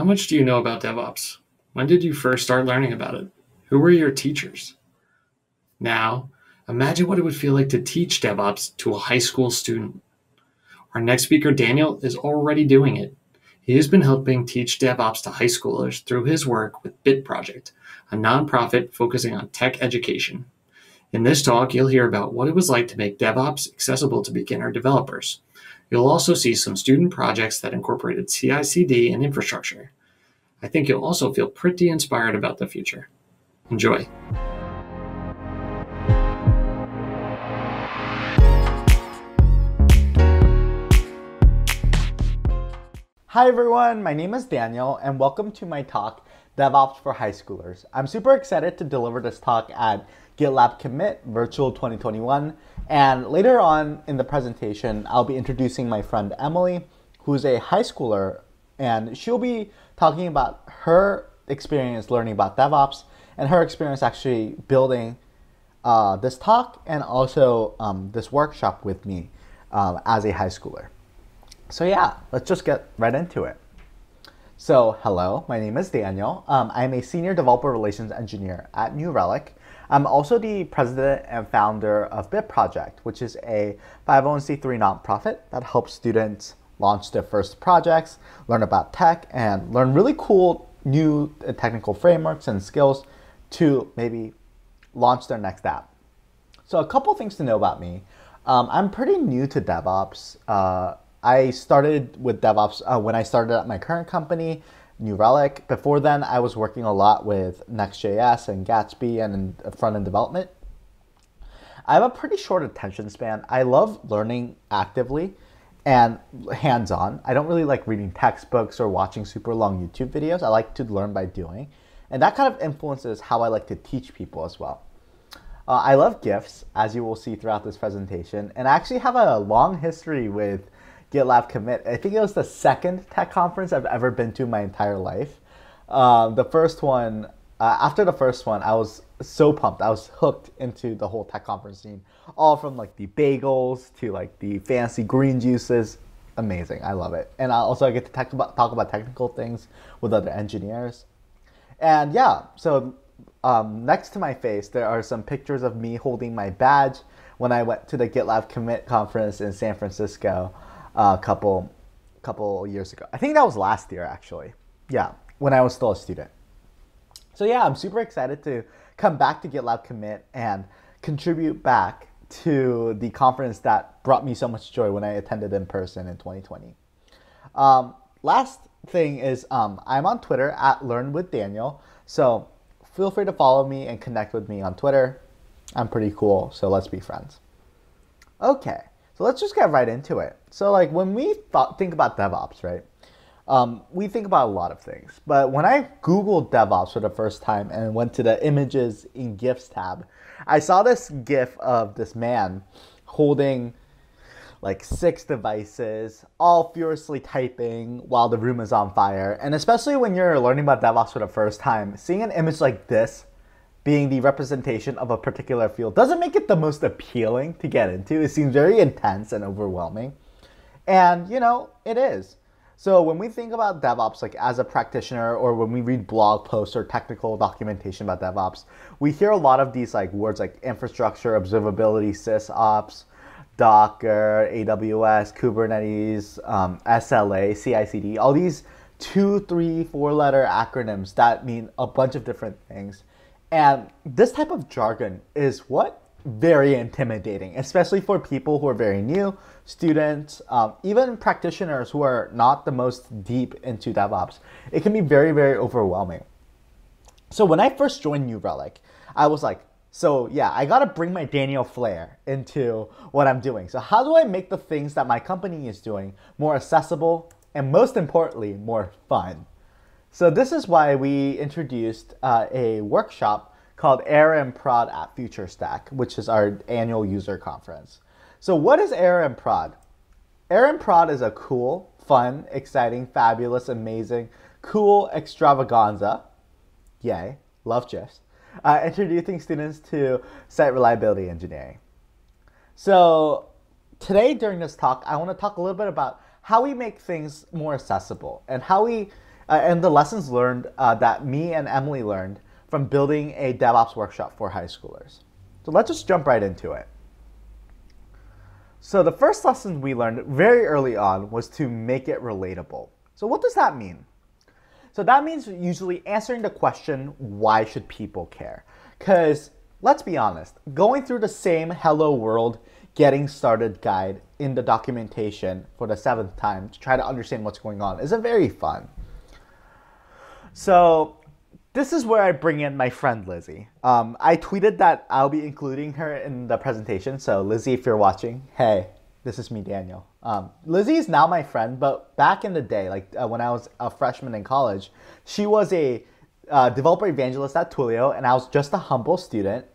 How much do you know about DevOps? When did you first start learning about it? Who were your teachers? Now, imagine what it would feel like to teach DevOps to a high school student. Our next speaker, Daniel, is already doing it. He has been helping teach DevOps to high schoolers through his work with Bit Project, a nonprofit focusing on tech education. In this talk, you'll hear about what it was like to make DevOps accessible to beginner developers. You'll also see some student projects that incorporated CI CD and infrastructure. I think you'll also feel pretty inspired about the future. Enjoy. Hi everyone, my name is Daniel and welcome to my talk, DevOps for High Schoolers. I'm super excited to deliver this talk at GitLab Commit Virtual 2021 and later on in the presentation, I'll be introducing my friend Emily, who's a high schooler and she'll be talking about her experience learning about DevOps and her experience actually building uh, this talk and also um, this workshop with me um, as a high schooler. So yeah, let's just get right into it. So hello, my name is Daniel. Um, I'm a senior developer relations engineer at New Relic. I'm also the president and founder of Bit Project, which is a 501c3 nonprofit that helps students launch their first projects, learn about tech, and learn really cool new technical frameworks and skills to maybe launch their next app. So a couple things to know about me. Um, I'm pretty new to DevOps. Uh, I started with DevOps uh, when I started at my current company, New Relic. Before then, I was working a lot with Next.js and Gatsby and front end development. I have a pretty short attention span. I love learning actively and hands on. I don't really like reading textbooks or watching super long YouTube videos. I like to learn by doing. And that kind of influences how I like to teach people as well. Uh, I love GIFs, as you will see throughout this presentation, and I actually have a long history with GitLab Commit. I think it was the second tech conference I've ever been to my entire life. Um, the first one, uh, after the first one, I was so pumped. I was hooked into the whole tech conference scene, all from like the bagels to like the fancy green juices. Amazing. I love it. And I also I get to talk about, talk about technical things with other engineers. And yeah, so um, next to my face, there are some pictures of me holding my badge when I went to the GitLab Commit conference in San Francisco a couple couple years ago. I think that was last year actually. Yeah, when I was still a student. So yeah, I'm super excited to come back to GitLab Commit and contribute back to the conference that brought me so much joy when I attended in person in 2020. Um, last thing is um, I'm on Twitter at Learn with Daniel. So feel free to follow me and connect with me on Twitter. I'm pretty cool, so let's be friends. Okay, so let's just get right into it. So like when we thought, think about DevOps, right? Um, we think about a lot of things. But when I Googled DevOps for the first time and went to the images in GIFs tab, I saw this GIF of this man holding like six devices, all furiously typing while the room is on fire. And especially when you're learning about DevOps for the first time, seeing an image like this being the representation of a particular field doesn't make it the most appealing to get into. It seems very intense and overwhelming. And, you know, it is. So when we think about DevOps, like as a practitioner, or when we read blog posts or technical documentation about DevOps, we hear a lot of these like words like infrastructure, observability, SysOps, Docker, AWS, Kubernetes, um, SLA, CI/CD, all these two, three, four letter acronyms that mean a bunch of different things. And this type of jargon is what very intimidating, especially for people who are very new, students, um, even practitioners who are not the most deep into DevOps. It can be very, very overwhelming. So when I first joined New Relic, I was like, so yeah, I gotta bring my Daniel flair into what I'm doing. So how do I make the things that my company is doing more accessible and most importantly, more fun? So this is why we introduced uh, a workshop called Air and Prod at FutureStack, which is our annual user conference. So what is Air and Prod? Air and Prod is a cool, fun, exciting, fabulous, amazing, cool extravaganza. Yay, love GIFs. Uh, introducing students to site reliability engineering. So today during this talk, I want to talk a little bit about how we make things more accessible and how we uh, and the lessons learned uh, that me and Emily learned from building a DevOps workshop for high schoolers. So let's just jump right into it. So the first lesson we learned very early on was to make it relatable. So what does that mean? So that means usually answering the question, why should people care? Because let's be honest, going through the same Hello World getting started guide in the documentation for the seventh time to try to understand what's going on isn't very fun. So this is where I bring in my friend Lizzie. Um, I tweeted that I'll be including her in the presentation. So Lizzie, if you're watching, hey, this is me, Daniel. Um, Lizzie is now my friend, but back in the day, like uh, when I was a freshman in college, she was a uh, developer evangelist at Twilio, and I was just a humble student.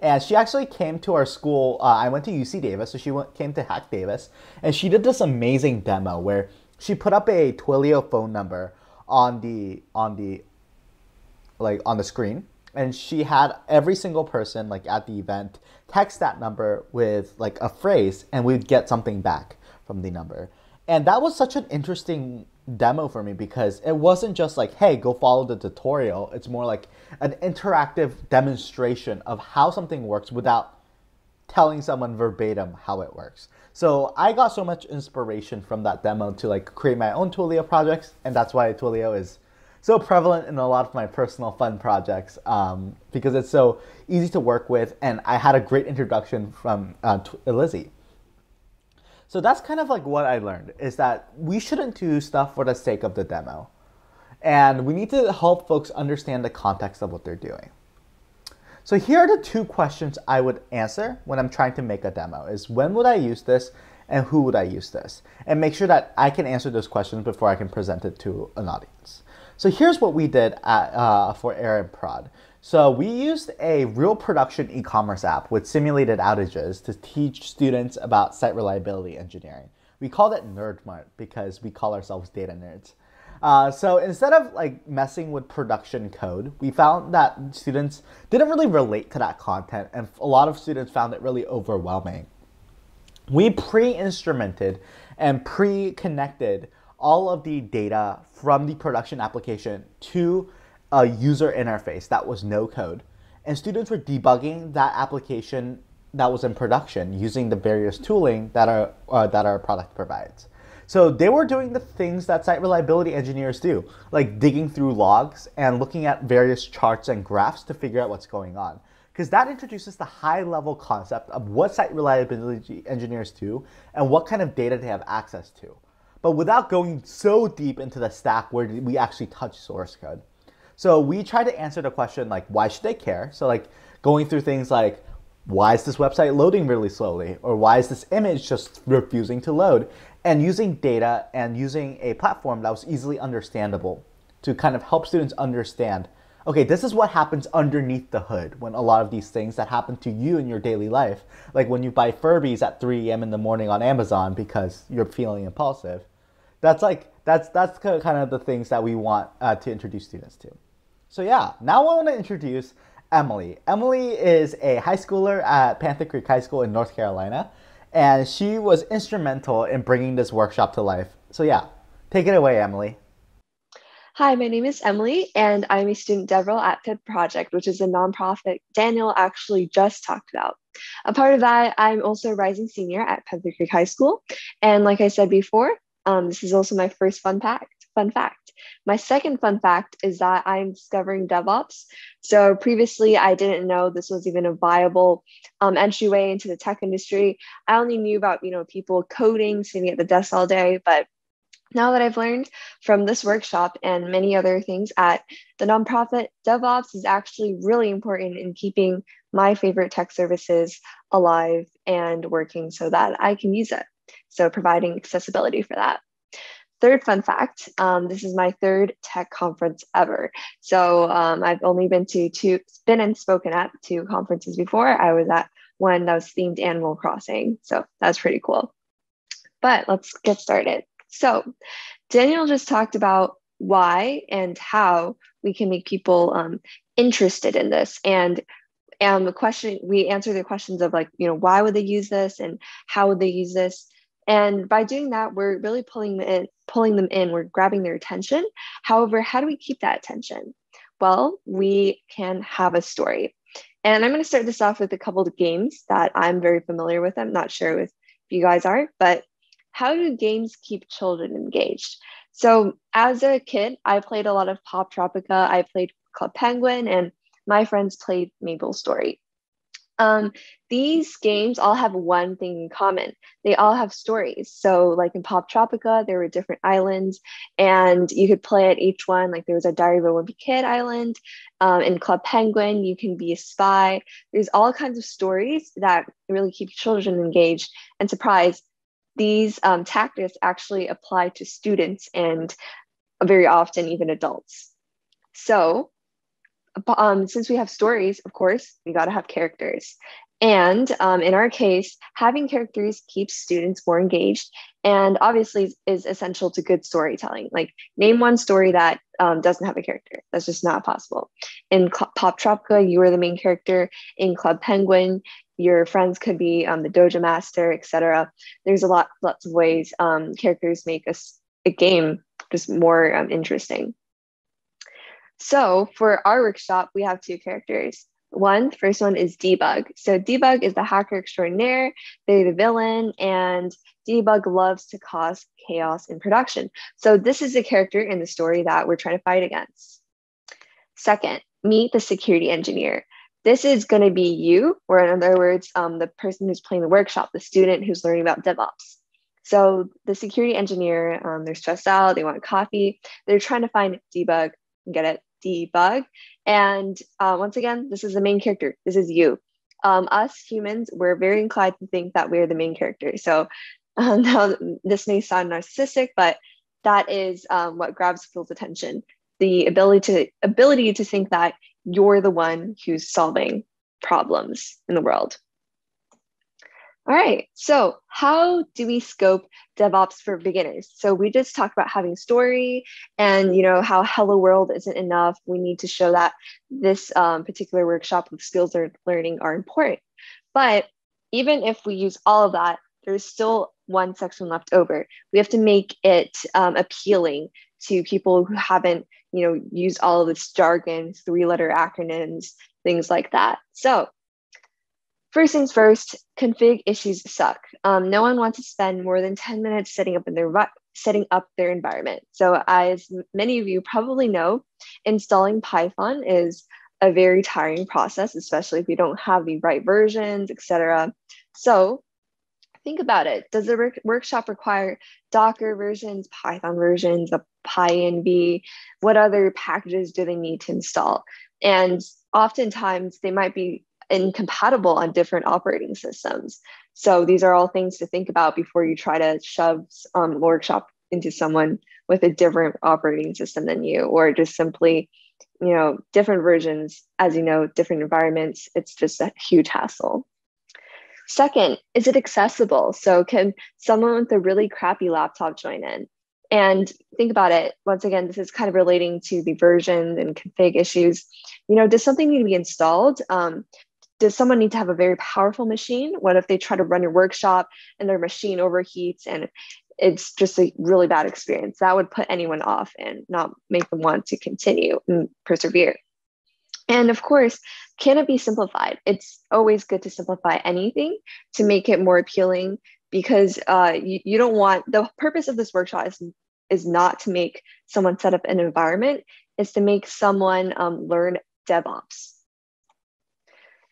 And she actually came to our school. Uh, I went to UC Davis, so she went, came to HackDavis, and she did this amazing demo where she put up a Twilio phone number on the on the like on the screen. And she had every single person like at the event text that number with like a phrase and we'd get something back from the number. And that was such an interesting demo for me because it wasn't just like hey go follow the tutorial. It's more like an interactive demonstration of how something works without telling someone verbatim how it works. So i got so much inspiration from that demo to like create my own twilio projects and that's why twilio is so prevalent in a lot of my personal fun projects um, because it's so easy to work with, and I had a great introduction from uh, Lizzie. So that's kind of like what I learned is that we shouldn't do stuff for the sake of the demo, and we need to help folks understand the context of what they're doing. So here are the two questions I would answer when I'm trying to make a demo: is when would I use this, and who would I use this, and make sure that I can answer those questions before I can present it to an audience. So here's what we did at, uh, for Aaron Prod. So we used a real production e-commerce app with simulated outages to teach students about site reliability engineering. We called it NerdMart because we call ourselves data nerds. Uh, so instead of like messing with production code, we found that students didn't really relate to that content, and a lot of students found it really overwhelming. We pre-instrumented and pre-connected all of the data from the production application to a user interface that was no code. And students were debugging that application that was in production using the various tooling that our, uh, that our product provides. So they were doing the things that site reliability engineers do, like digging through logs and looking at various charts and graphs to figure out what's going on. Because that introduces the high level concept of what site reliability engineers do and what kind of data they have access to but without going so deep into the stack where we actually touch source code. So we try to answer the question like, why should they care? So like going through things like, why is this website loading really slowly? Or why is this image just refusing to load? And using data and using a platform that was easily understandable to kind of help students understand, okay, this is what happens underneath the hood when a lot of these things that happen to you in your daily life, like when you buy Furbies at 3 a.m. in the morning on Amazon because you're feeling impulsive, that's like that's that's kind of the things that we want uh, to introduce students to. So yeah, now I want to introduce Emily. Emily is a high schooler at Panther Creek High School in North Carolina, and she was instrumental in bringing this workshop to life. So yeah, take it away, Emily. Hi, my name is Emily, and I'm a student DevRel at Bit Project, which is a nonprofit Daniel actually just talked about. A part of that, I'm also a rising senior at Panther Creek High School. And like I said before, um, this is also my first fun fact. Fun fact. My second fun fact is that I'm discovering DevOps. So previously, I didn't know this was even a viable um, entryway into the tech industry. I only knew about you know people coding, sitting at the desk all day, but now that I've learned from this workshop and many other things at the nonprofit, DevOps is actually really important in keeping my favorite tech services alive and working so that I can use it. So providing accessibility for that. Third fun fact, um, this is my third tech conference ever. So um, I've only been to two, been and spoken at two conferences before. I was at one that was themed Animal Crossing. So that's pretty cool. But let's get started. So Daniel just talked about why and how we can make people um, interested in this. And and the question we answer the questions of like you know why would they use this and how would they use this And by doing that, we're really pulling them in, pulling them in, we're grabbing their attention. However, how do we keep that attention? Well, we can have a story. And I'm going to start this off with a couple of games that I'm very familiar with. I'm not sure if you guys are, but how do games keep children engaged? So, as a kid, I played a lot of Poptropica, I played Club Penguin, and my friends played MapleStory. Um, these games all have one thing in common. They all have stories. So, like in Poptropica, there were different islands, and you could play at each one. Like there was a Diary of a Wimpy Kid island. Um, in Club Penguin, you can be a spy. There's all kinds of stories that really keep children engaged. And surprise, these um, tactics actually apply to students and very often even adults. So, um, since we have stories, of course, we got to have characters. And um, in our case, having characters keeps students more engaged and obviously is essential to good storytelling. Like, name one story that um, doesn't have a character. That's just not possible. In Cl- Poptropica, you were the main character. In Club Penguin, your friends could be um, the dojo master, etc. There's a lot, lots of ways um, characters make a, a game just more um, interesting. So for our workshop, we have two characters. One, first one is Debug. So Debug is the hacker extraordinaire. They're the villain, and Debug loves to cause chaos in production. So this is a character in the story that we're trying to fight against. Second, meet the security engineer. This is going to be you, or in other words, um, the person who's playing the workshop, the student who's learning about DevOps. So the security engineer, um, they're stressed out, they want coffee, they're trying to find debug, and get it, debug. And uh, once again, this is the main character. This is you. Um, us humans, we're very inclined to think that we're the main character. So um, now this may sound narcissistic, but that is um, what grabs people's attention. The ability to ability to think that you're the one who's solving problems in the world. All right, so how do we scope DevOps for beginners? So we just talked about having story and you know how Hello World isn't enough. We need to show that this um, particular workshop of skills are learning are important. But even if we use all of that, there's still one section left over. We have to make it um, appealing to people who haven't you know used all of this jargon, three-letter acronyms, things like that. So First things first, config issues suck. Um, no one wants to spend more than 10 minutes setting up in their setting up their environment. So as many of you probably know, installing Python is a very tiring process, especially if you don't have the right versions, etc. So think about it. Does the work workshop require Docker versions, Python versions, a PyEnv? What other packages do they need to install? And oftentimes they might be incompatible on different operating systems. So these are all things to think about before you try to shove um, workshop into someone with a different operating system than you, or just simply, you know, different versions. As you know, different environments. It's just a huge hassle. Second, is it accessible? So can someone with a really crappy laptop join in? And think about it. Once again, this is kind of relating to the version and config issues. You know, does something need to be installed? Um, does someone need to have a very powerful machine? What if they try to run your workshop and their machine overheats and it's just a really bad experience? That would put anyone off and not make them want to continue and persevere. And of course, can it be simplified? It's always good to simplify anything to make it more appealing because uh, you, you don't want the purpose of this workshop is, is not to make someone set up an environment, it's to make someone um, learn DevOps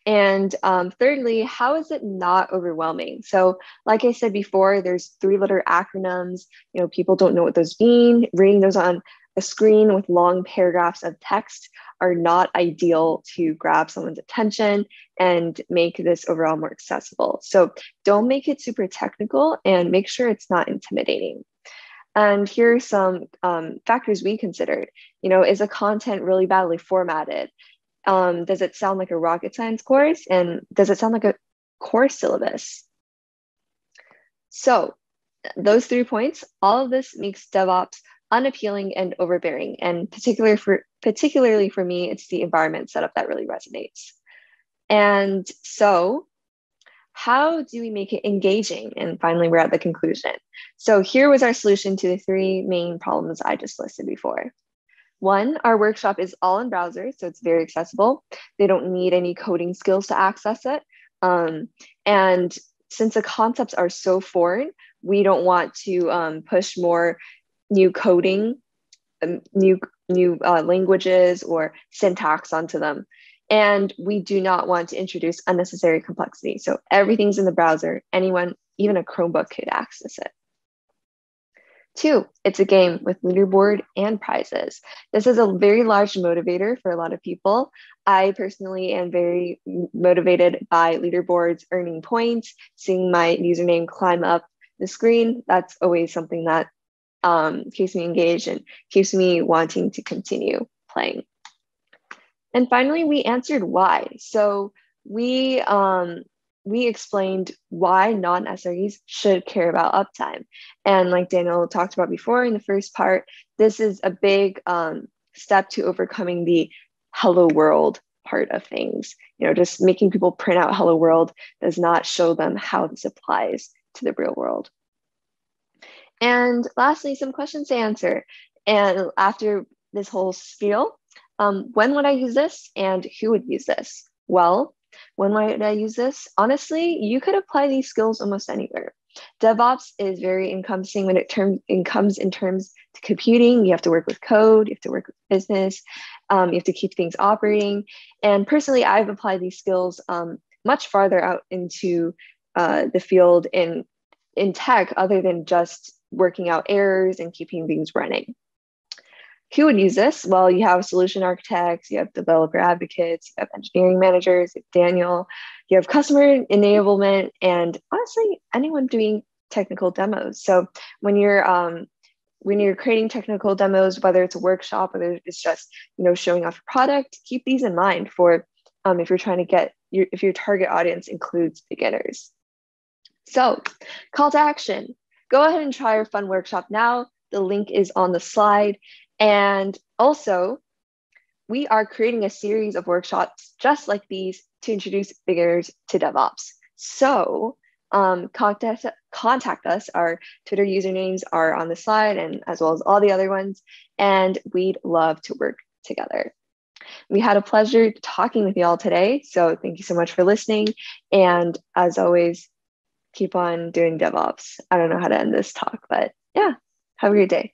and um, thirdly, how is it not overwhelming? So, like I said before, there's three letter acronyms. You know, people don't know what those mean. Reading those on a screen with long paragraphs of text are not ideal to grab someone's attention and make this overall more accessible. So, don't make it super technical and make sure it's not intimidating. And here are some um, factors we considered. You know, is the content really badly formatted? Um, does it sound like a rocket science course? And does it sound like a course syllabus? So those three points, all of this makes DevOps unappealing and overbearing. And particularly for particularly for me, it's the environment setup that really resonates. And so how do we make it engaging? And finally, we're at the conclusion. So here was our solution to the three main problems I just listed before. One, our workshop is all in browser, so it's very accessible. They don't need any coding skills to access it. Um, and since the concepts are so foreign, we don't want to um, push more new coding, um, new new uh, languages or syntax onto them. And we do not want to introduce unnecessary complexity. So everything's in the browser. Anyone, even a Chromebook, could access it. Two, it's a game with leaderboard and prizes. This is a very large motivator for a lot of people. I personally am very motivated by leaderboards, earning points, seeing my username climb up the screen. That's always something that um, keeps me engaged and keeps me wanting to continue playing. And finally, we answered why. So we um, we explained why non-SREs should care about uptime. And like Daniel talked about before in the first part, this is a big um, step to overcoming the hello world part of things. You know, just making people print out hello world does not show them how this applies to the real world. And lastly, some questions to answer. And after this whole spiel, um, when would I use this and who would use this? Well, when might I use this? Honestly, you could apply these skills almost anywhere. DevOps is very encompassing when it term, in comes in terms to computing. You have to work with code, you have to work with business, um, you have to keep things operating. And personally, I've applied these skills um, much farther out into uh, the field in in tech, other than just working out errors and keeping things running who would use this? Well, you have solution architects, you have developer advocates, you have engineering managers, you have Daniel, you have customer enablement, and honestly, anyone doing technical demos. So when you're um, when you're creating technical demos, whether it's a workshop, whether it's just you know showing off your product, keep these in mind for um, if you're trying to get your if your target audience includes beginners. So, call to action: go ahead and try our fun workshop now. The link is on the slide. And also, we are creating a series of workshops just like these to introduce beginners to DevOps. So um, contact, contact us. Our Twitter usernames are on the slide and as well as all the other ones. And we'd love to work together. We had a pleasure talking with you all today. So thank you so much for listening. And as always, keep on doing DevOps. I don't know how to end this talk, but yeah, have a great day.